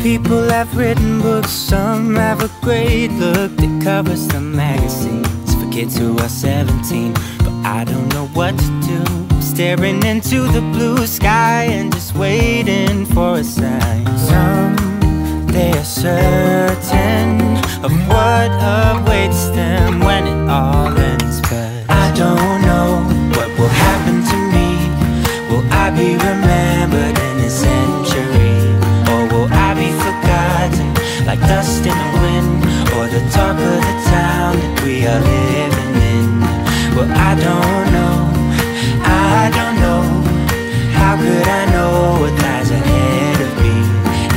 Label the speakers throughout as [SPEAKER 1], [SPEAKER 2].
[SPEAKER 1] people have written books, some have a great look that covers the magazines for kids who are 17. But I don't know what to do, staring into the blue sky and just waiting for a sign. Some they are certain the talk of the town that we are living in? Well, I don't know, I don't know How could I know what lies ahead of me?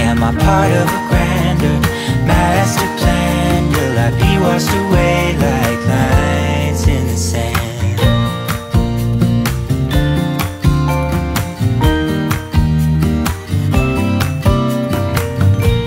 [SPEAKER 1] Am I part of a grander master plan? Will I be washed away like lines in the sand?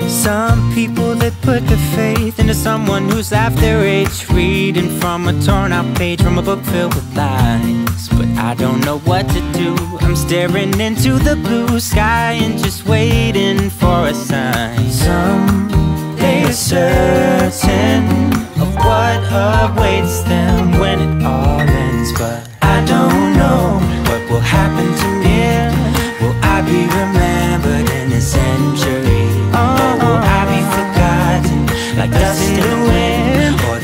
[SPEAKER 1] Some people put their faith into someone who's half their age Reading from a torn out page from a book filled with lies. But I don't know what to do. I'm staring into the blue sky and just waiting for a sign. Some they are certain of what awaits them when it all ends. But I don't know what will happen to me. Will I be remembered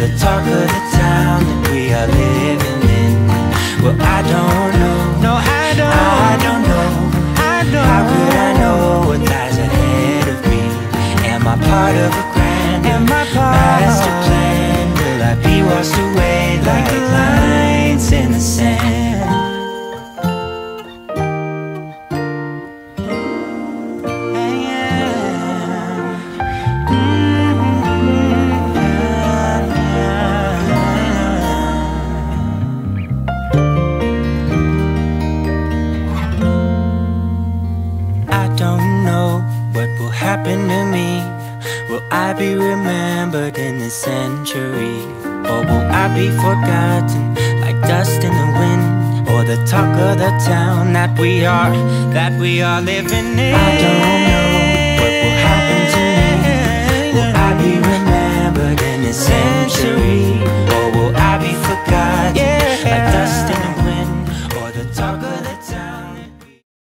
[SPEAKER 1] the talk of the town that we are living in? Well, I don't know. No, I don't. I don't know. I don't. How could I know what lies ahead of me? Am I part of a grand Am I part master plan? Will I be washed away what will happen to me. Will I be remembered in this century? Or will I be forgotten like dust in the wind? Or the talk of the town that we are, that we are living in? I don't know